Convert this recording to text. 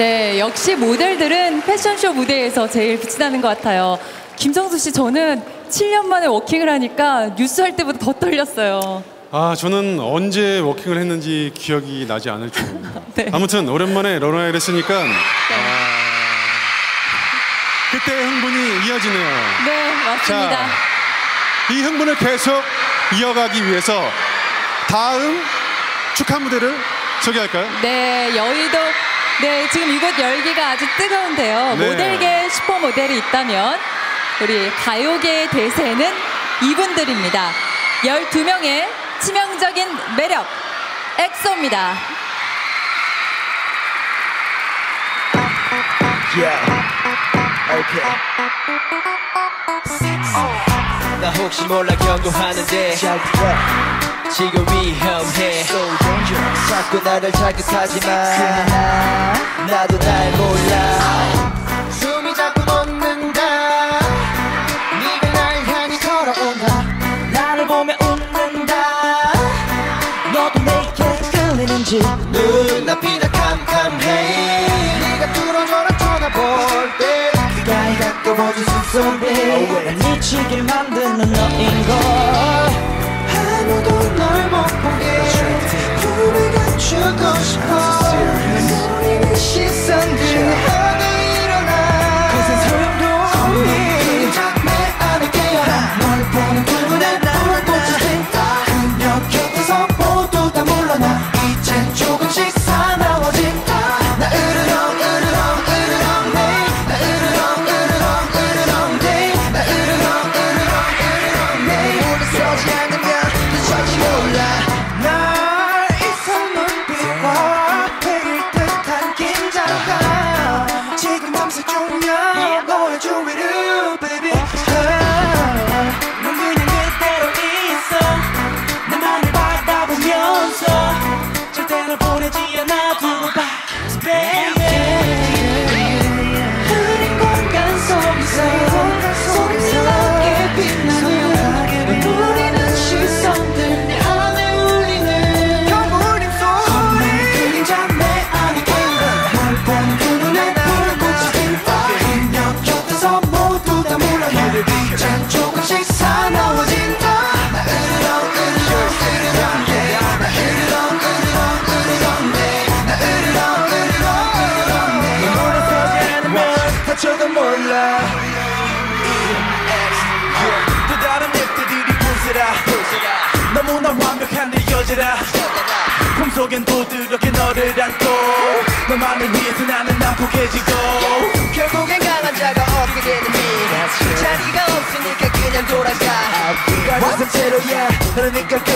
네, 역시 모델들은 패션쇼 무대에서 제일 빛이 나는 것 같아요. 김성수 씨, 저는 7년 만에 워킹을 하니까 뉴스 할 때보다 더 떨렸어요. 아 저는 언제 워킹을 했는지 기억이 나지 않을 줄. 네. 아무튼 오랜만에 러너를 했으니까 아, 그때의 흥분이 이어지네요. 네, 맞습니다. 자, 이 흥분을 계속 이어가기 위해서 다음 축하 무대를 소개할까요? 네, 여의도. 네, 지금 이곳 열기가 아주 뜨거운데요. 네. 모델계 슈퍼모델이 있다면 우리 가요계의 대세는 이분들입니다. 12명의 치명적인 매력, 엑소입니다. 나 혹시 몰라 경고하는데 지금 위험해. 자꾸 나를 자극하지만 나도 날 몰라. 숨이 자꾸 멎는다. 네가 날 향해 걸어온다. 나를 보며 웃는다. 너도 내게 끌리는지. 눈앞이 다 캄캄해. 네가 뚫어져라 쳐다볼 때 가까이 가까워진 숨소리 난 미치게 만드는 너 much 쫓냐 너의 주위를 몰라. 또 다른 앱들이 부스라. 너무나 완벽한 내 여자라. 꿈속엔 도드럽게 너를 안고 너만을 위해서 나는 난폭해지고 결국엔 강한 자가 얻게 되는 일 자리가 없으니까 그냥 돌아가. 와서 채로야. 그러니까 그만 봐